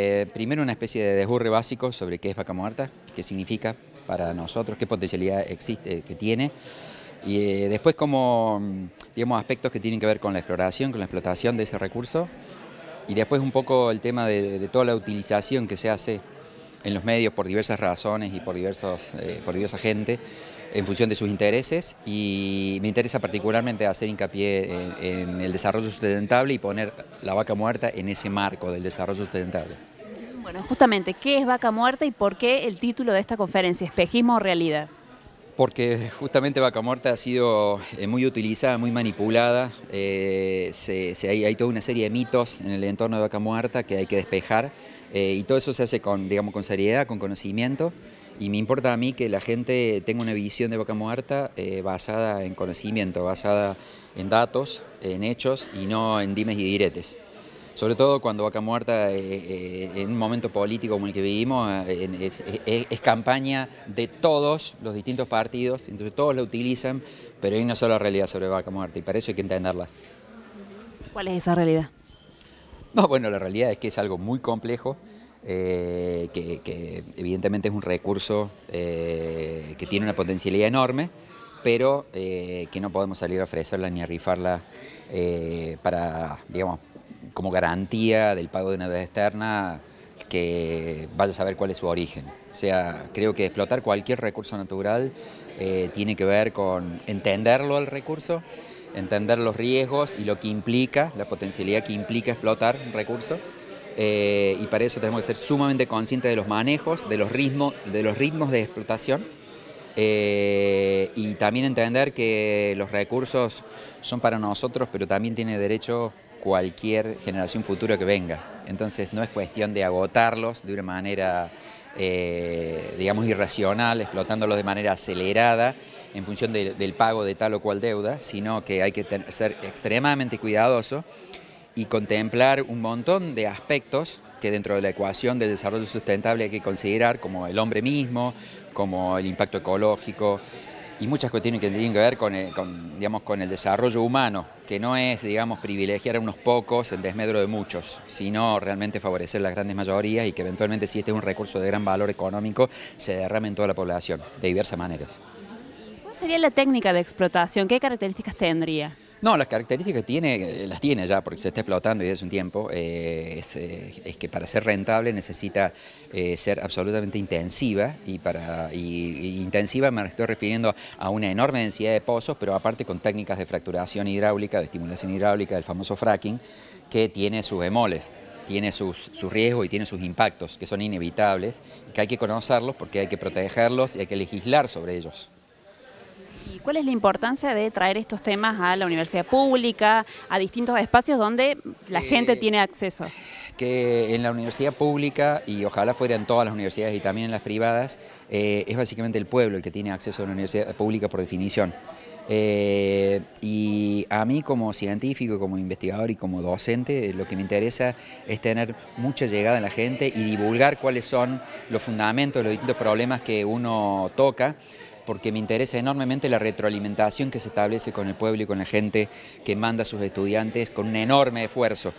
Eh, primero una especie de desburre básico sobre qué es vaca muerta, qué significa para nosotros, qué potencialidad existe, que tiene. Y eh, después como, digamos, aspectos que tienen que ver con la exploración, con la explotación de ese recurso. Y después un poco el tema de, toda la utilización que se hace en los medios por diversas razones y por, diversos, eh, por diversa gente en función de sus intereses y me interesa particularmente hacer hincapié en, el desarrollo sustentable y poner la vaca muerta en ese marco del desarrollo sustentable. Bueno, justamente, ¿qué es vaca muerta y por qué el título de esta conferencia, espejismo o realidad? Porque justamente vaca muerta ha sido eh, muy utilizada, muy manipulada, eh, hay, toda una serie de mitos en el entorno de vaca muerta que hay que despejar eh, y todo eso se hace con, digamos, con seriedad, con conocimiento y me importa a mí que la gente tenga una visión de Vaca Muerta eh, basada en conocimiento, basada en datos, en hechos y no en dimes y diretes. Sobre todo cuando Vaca Muerta, eh, eh, en un momento político como el que vivimos, es, campaña de todos los distintos partidos, entonces todos la utilizan, pero hay una sola realidad sobre Vaca Muerta y para eso hay que entenderla. ¿Cuál es esa realidad? No, bueno, la realidad es que es algo muy complejo, eh, que, evidentemente es un recurso eh, que tiene una potencialidad enorme, pero eh, que no podemos salir a ofrecerla ni a rifarla para, digamos, como garantía del pago de una deuda externa que vaya a saber cuál es su origen. O sea, creo que explotar cualquier recurso natural tiene que ver con entenderlo al recurso, entender los riesgos y lo que implica, la potencialidad que implica explotar un recurso, eh, y para eso tenemos que ser sumamente conscientes de los manejos, de los ritmos de, los ritmos de explotación eh, y también entender que los recursos son para nosotros, pero también tiene derecho cualquier generación futura que venga. Entonces no es cuestión de agotarlos de una manera, eh, digamos, irracional, explotándolos de manera acelerada en función del pago de tal o cual deuda, sino que hay que ser extremadamente cuidadoso y contemplar un montón de aspectos que dentro de la ecuación del desarrollo sustentable hay que considerar, como el hombre mismo, como el impacto ecológico, y muchas cuestiones que tienen que ver con el, digamos, con el desarrollo humano, que no es digamos, privilegiar a unos pocos en desmedro de muchos, sino realmente favorecer las grandes mayorías y que eventualmente si este es un recurso de gran valor económico, se derrame en toda la población, de diversas maneras. ¿Cuál sería la técnica de explotación? ¿Qué características tendría? No, las características que tiene, eh, las tiene ya, porque se está explotando desde hace un tiempo, eh, eh, es, que para ser rentable necesita ser absolutamente intensiva, y para intensiva me estoy refiriendo a una enorme densidad de pozos, pero aparte con técnicas de fracturación hidráulica, de estimulación hidráulica, del famoso fracking, que tiene sus bemoles tiene sus, riesgos y tiene sus impactos, que son inevitables, que hay que conocerlos porque hay que protegerlos y hay que legislar sobre ellos. ¿Y cuál es la importancia de traer estos temas a la universidad pública, a distintos espacios donde la gente eh, tiene acceso? que en la universidad pública, y ojalá fuera en todas las universidades y también en las privadas, eh, es básicamente el pueblo el que tiene acceso a una universidad pública por definición. Eh, y a mí como científico, como investigador y como docente, lo que me interesa es tener mucha llegada a la gente y divulgar cuáles son los fundamentos, los distintos problemas que uno toca porque me interesa enormemente la retroalimentación que se establece con el pueblo y con la gente que manda a sus estudiantes con un enorme esfuerzo.